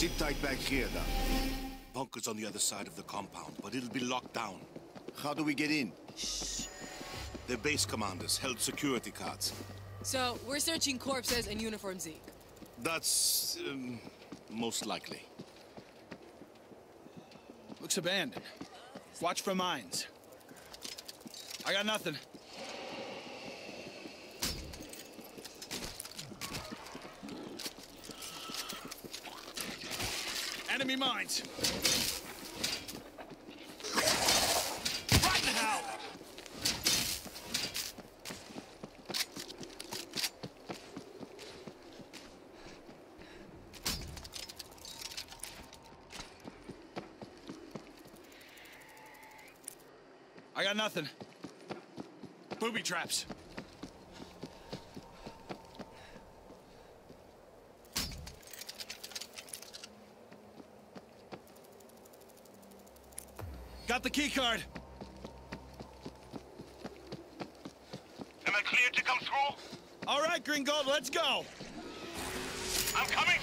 Sit tight back here, then. Bunker's on the other side of the compound, but it'll be locked down. How do we get in? Shh. The base commanders held security cards. So, we're searching corpses and uniform Zeke. That's... Um, most likely. Looks abandoned. Watch for mines. I got nothing. Enemy mines! Right hell! I got nothing. Booby traps. Got the key card. Am I cleared to come through? All right, Gringold, let's go. I'm coming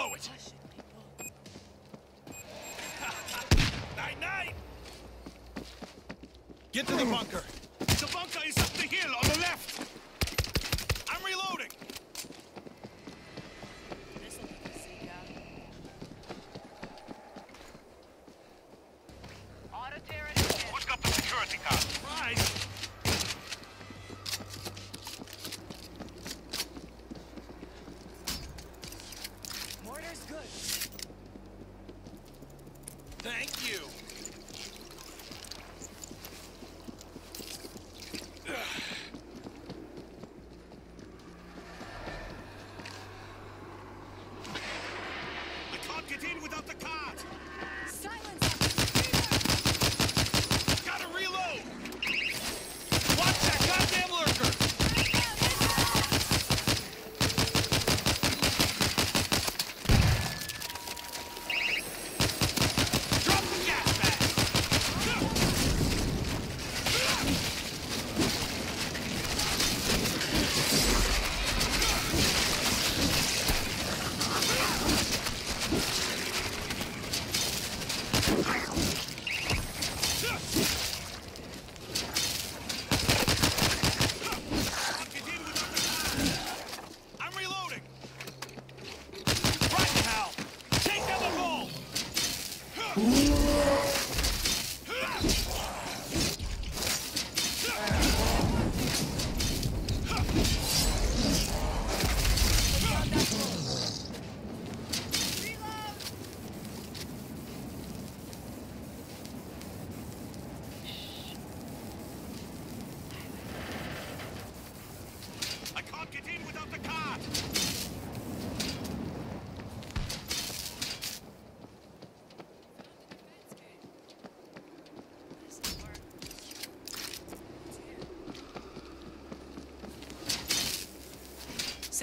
blow it. night, night. Get to. The bunker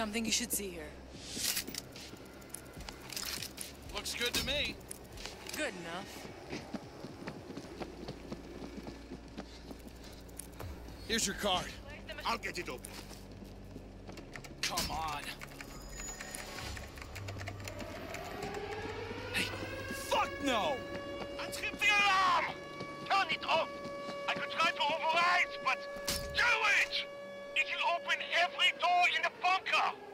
something you should see here. Looks good to me. Good enough. Here's your card. I'll get it open. Come on. Hey, fuck no! I Unscript the alarm! Turn it off! I could try to override, but do it! It'll open every door in the bunker!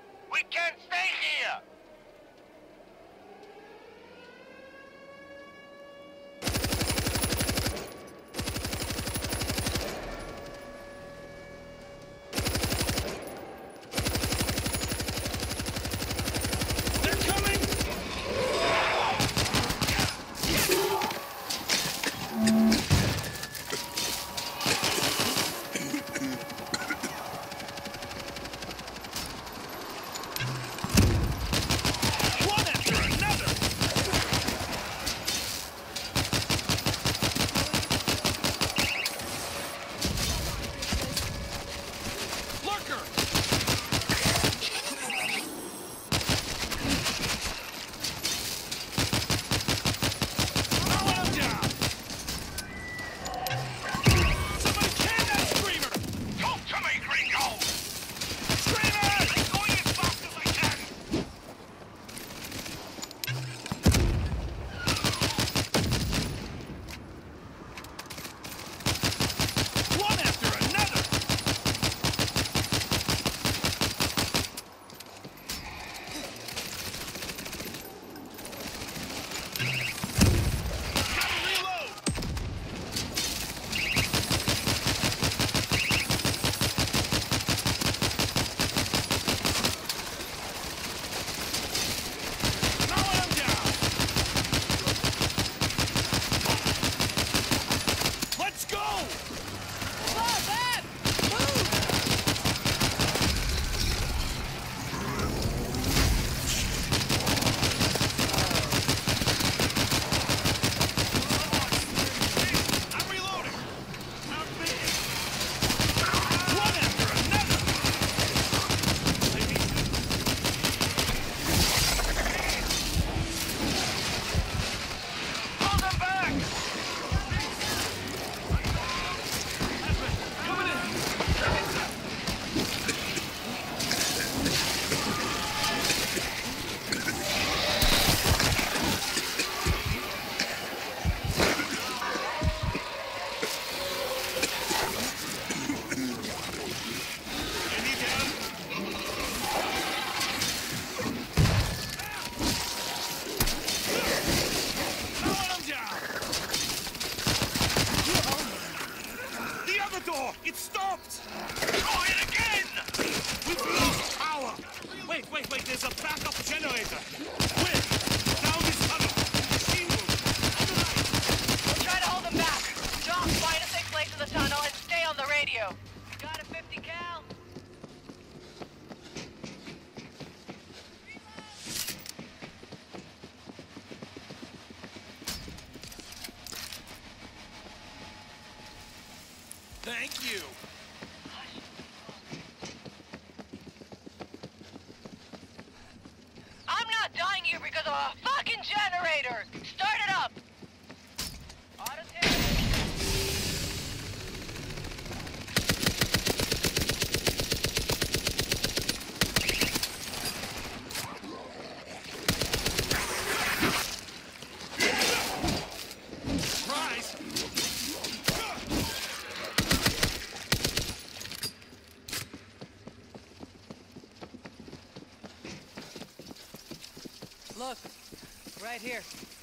here.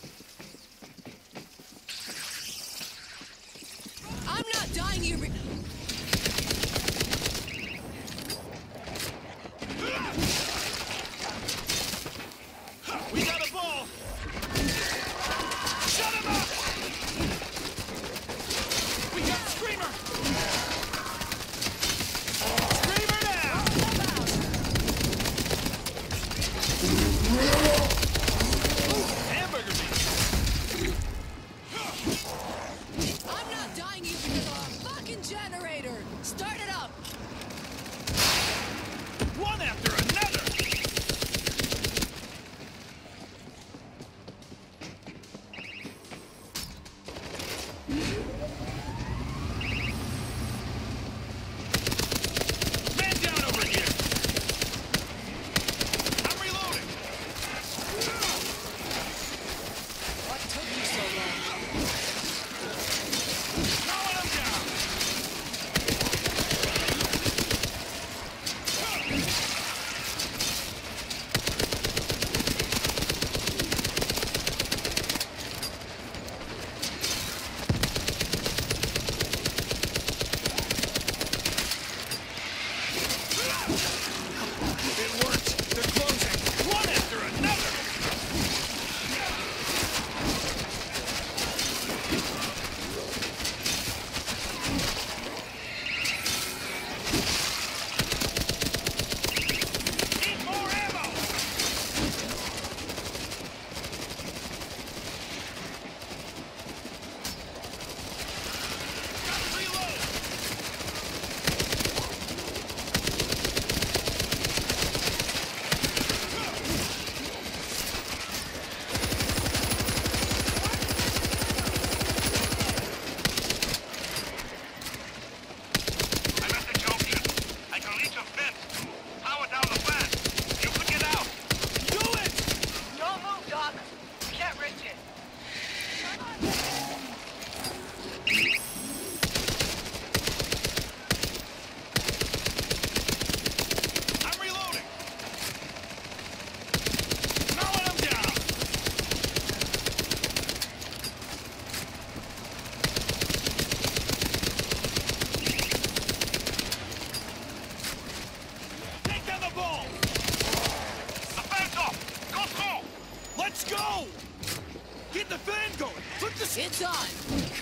Going. Flip the. It's on.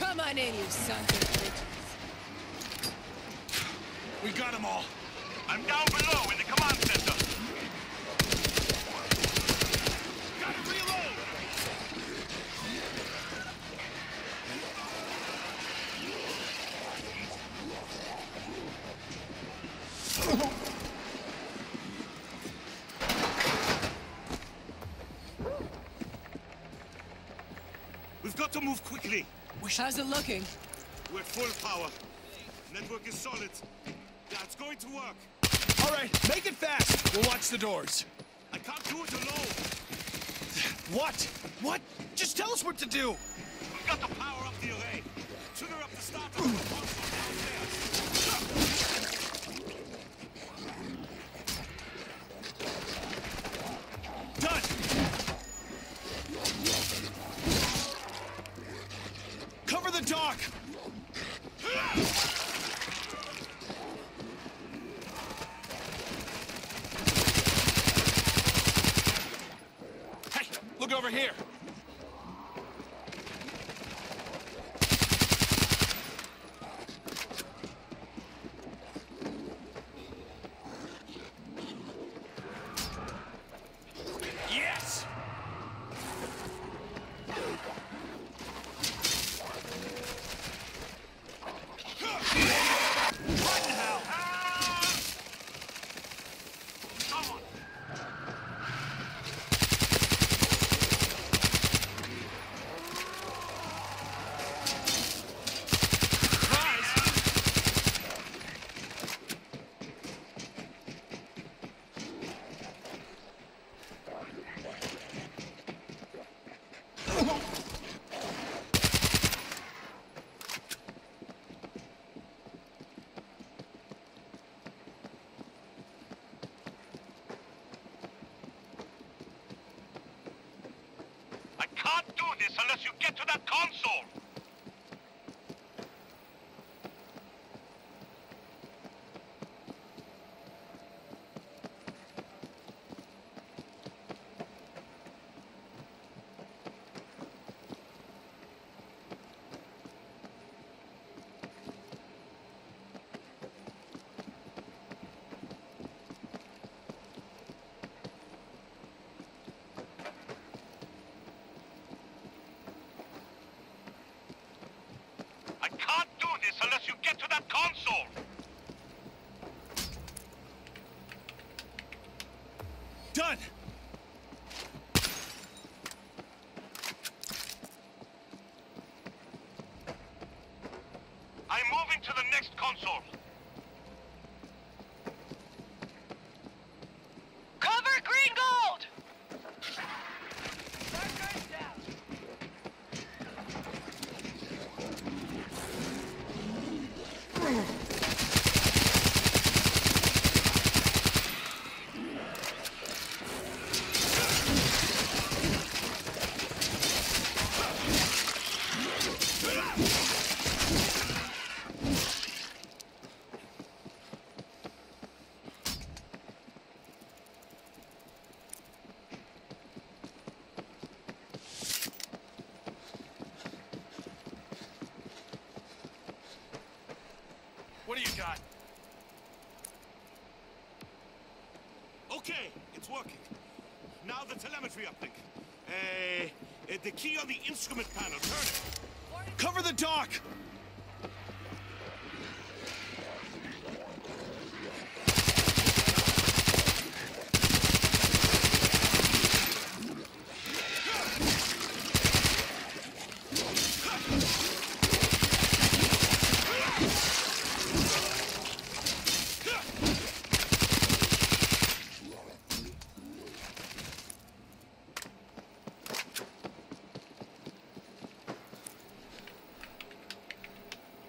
Come on in, you sons of bitches. We got them all. I'm down below in the command center. Gotta reload. We've got to move quickly. How's it looking? We're full power. Network is solid. That's going to work. All right, make it fast. We'll watch the doors. I can't do it alone. What? What? Just tell us what to do. We've got the power up the array. Trigger up the starter to the next console. Okay, it's working. Now the telemetry uplink. Uh, uh, the key on the instrument panel. Turn it. Cover the dock!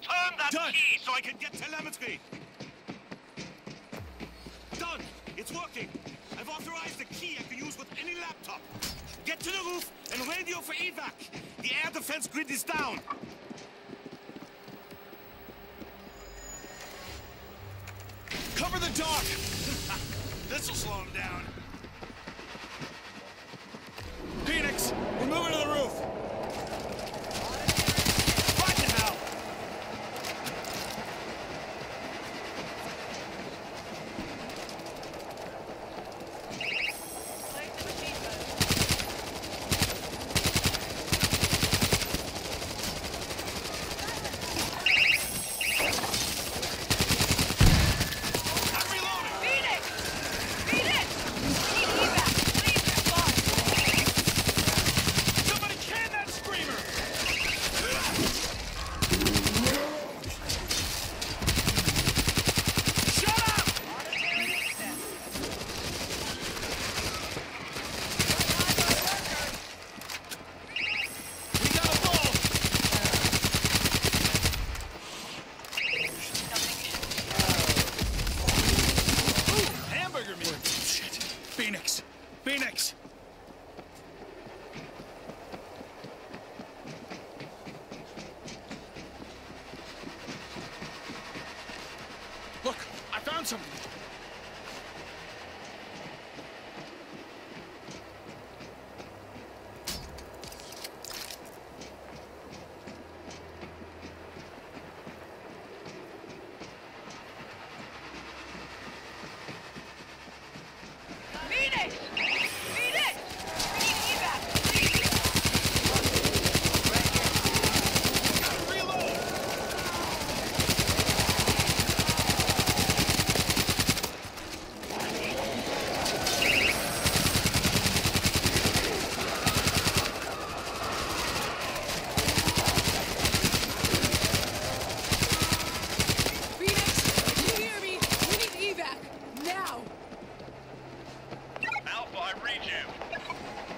Turn that Done. key So I can get telemetry. Done. It's working. I've authorized a key I can use with any laptop. Get to the roof and radio for evac. The air defense grid is down. Cover the dock! This'll slow him down. Phoenix,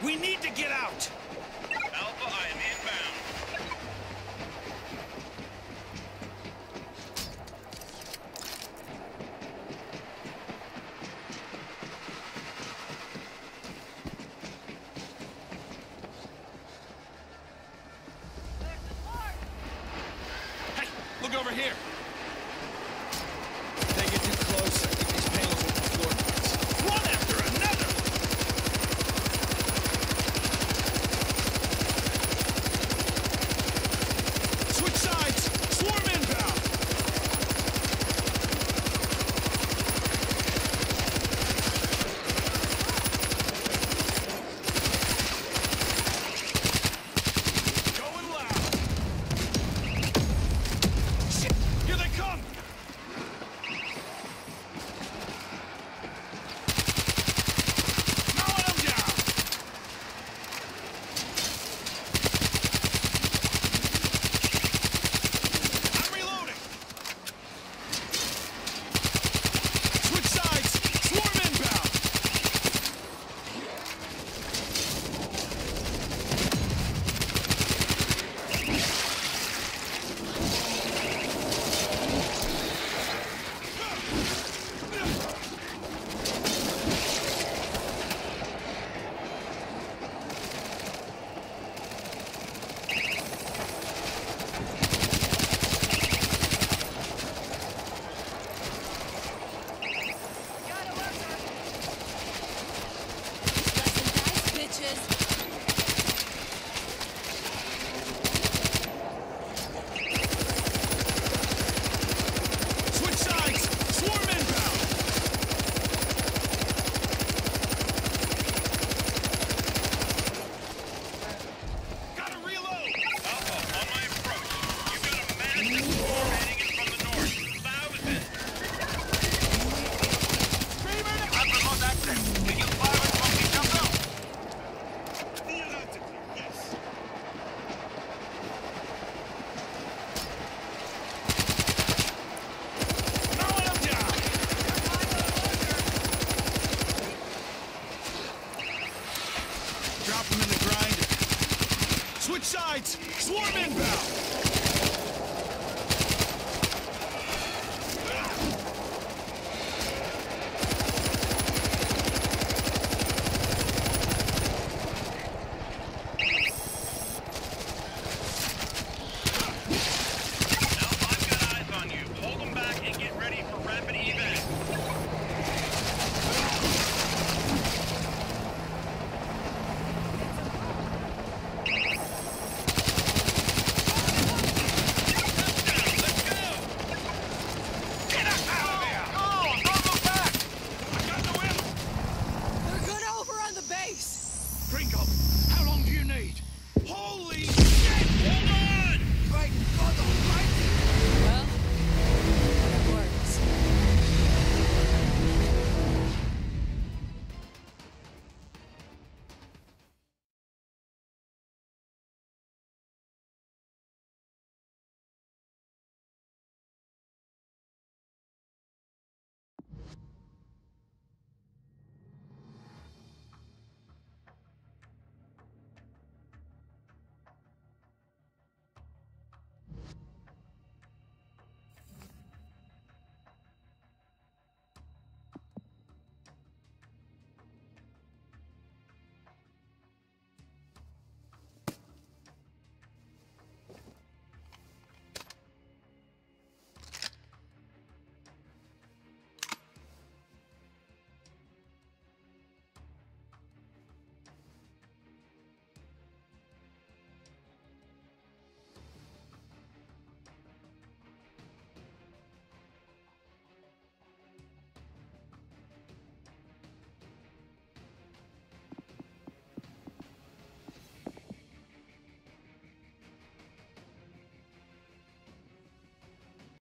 We need to get out! Sides! Swarm inbound!